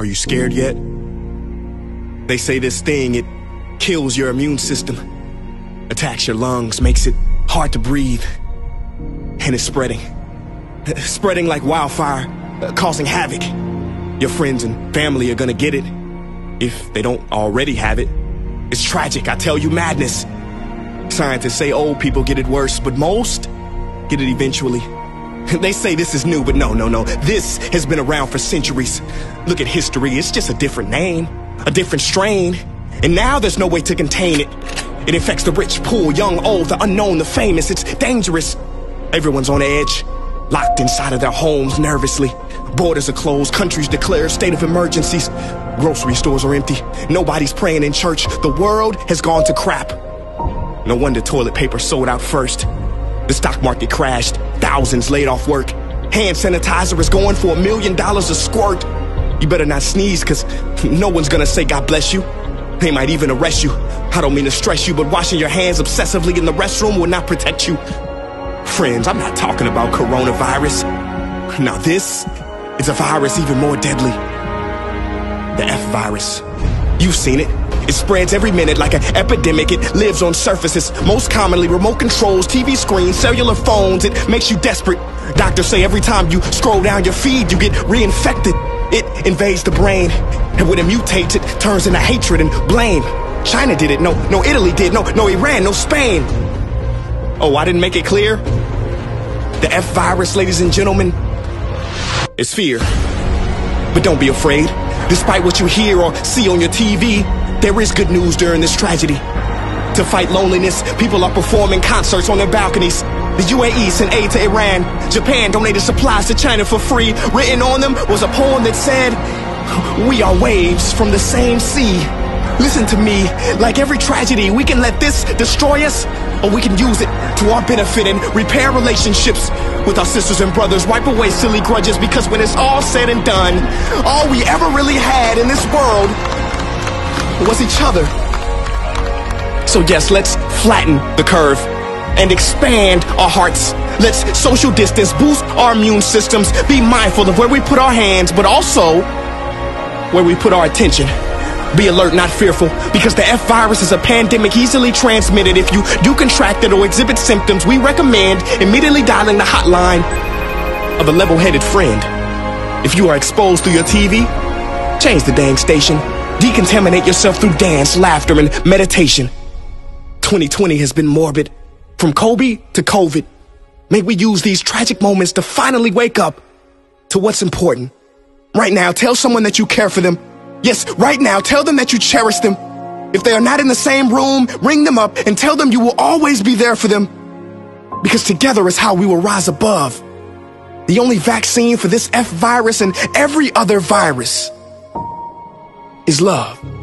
Are you scared yet? They say this thing, it kills your immune system, attacks your lungs, makes it hard to breathe, and it's spreading. Spreading like wildfire, uh, causing havoc. Your friends and family are gonna get it, if they don't already have it. It's tragic, I tell you, madness. Scientists say old people get it worse, but most get it eventually. They say this is new, but no, no, no. This has been around for centuries. Look at history, it's just a different name, a different strain. And now there's no way to contain it. It infects the rich, poor, young, old, the unknown, the famous. It's dangerous. Everyone's on edge, locked inside of their homes nervously. Borders are closed, countries declare state of emergencies. Grocery stores are empty. Nobody's praying in church. The world has gone to crap. No wonder toilet paper sold out first. The stock market crashed, thousands laid off work. Hand sanitizer is going for a million dollars a squirt. You better not sneeze, cause no one's gonna say God bless you. They might even arrest you. I don't mean to stress you, but washing your hands obsessively in the restroom will not protect you. Friends, I'm not talking about coronavirus. Now this is a virus even more deadly. The F virus. You've seen it. It spreads every minute like an epidemic. It lives on surfaces, most commonly remote controls, TV screens, cellular phones. It makes you desperate. Doctors say every time you scroll down your feed, you get reinfected. It invades the brain, and when it mutates, it turns into hatred and blame. China did it. No, no, Italy did. No, no, Iran, no, Spain. Oh, I didn't make it clear? The F virus, ladies and gentlemen, is fear. But don't be afraid. Despite what you hear or see on your TV, there is good news during this tragedy. To fight loneliness, people are performing concerts on their balconies. The UAE sent aid to Iran. Japan donated supplies to China for free. Written on them was a poem that said, We are waves from the same sea. Listen to me, like every tragedy, we can let this destroy us, or we can use it to our benefit and repair relationships with our sisters and brothers, wipe away silly grudges, because when it's all said and done, all we ever really had in this world was each other. So yes, let's flatten the curve and expand our hearts. Let's social distance, boost our immune systems, be mindful of where we put our hands, but also where we put our attention. Be alert, not fearful, because the F virus is a pandemic easily transmitted. If you do contract it or exhibit symptoms, we recommend immediately dialing the hotline of a level headed friend. If you are exposed through your TV, change the dang station. Decontaminate yourself through dance, laughter, and meditation. 2020 has been morbid. From Kobe to COVID. May we use these tragic moments to finally wake up to what's important. Right now, tell someone that you care for them. Yes, right now, tell them that you cherish them. If they are not in the same room, ring them up and tell them you will always be there for them. Because together is how we will rise above. The only vaccine for this F virus and every other virus is love.